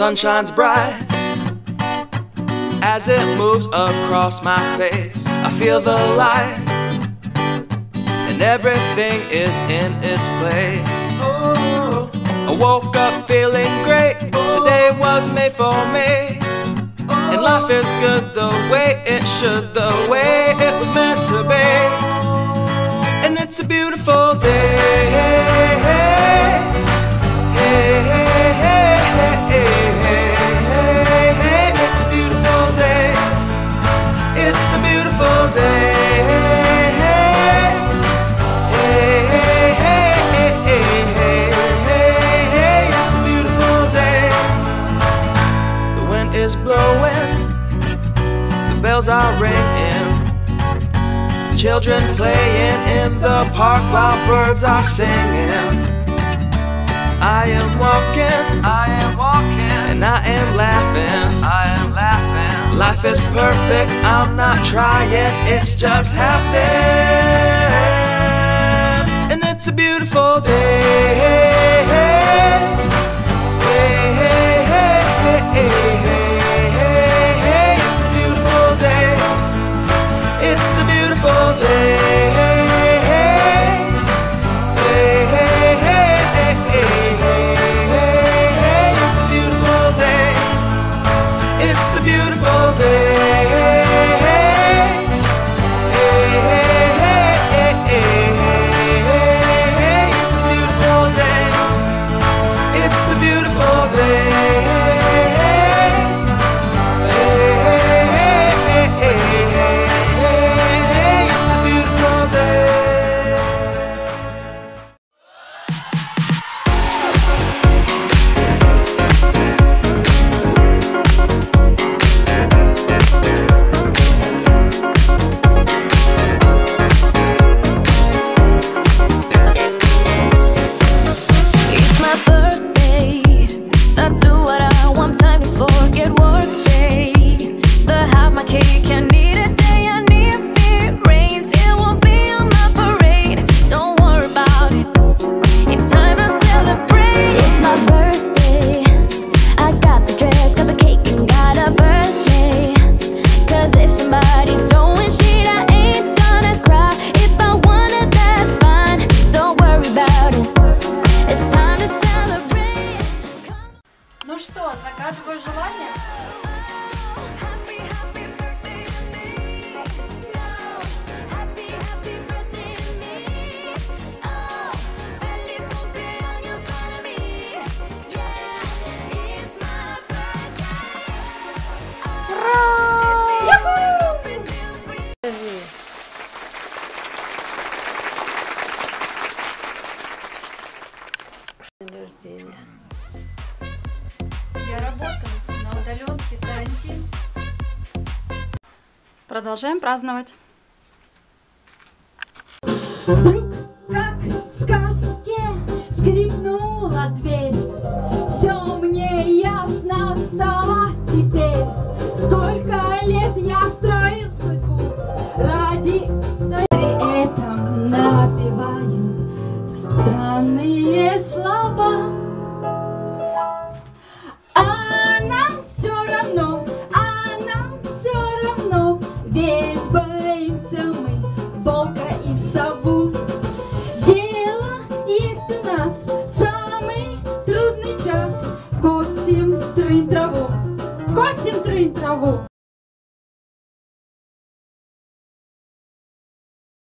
sun shines bright as it moves across my face. I feel the light, and everything is in its place. I woke up feeling great. Today was made for me. And life is good the way it should, the way bells are ringing. Children playing in the park while birds are singing. I am walking, I am walking, and I am laughing, I am laughing. Life is perfect, I'm not trying, it's just happening. cake and Я работаю на удаленке, карантин. Продолжаем праздновать. Как в сказке скрипнула дверь Все мне ясно стало ведь боимся мы волка и сову. Дело есть у нас, самый трудный час, косим трын траву, косим трын траву.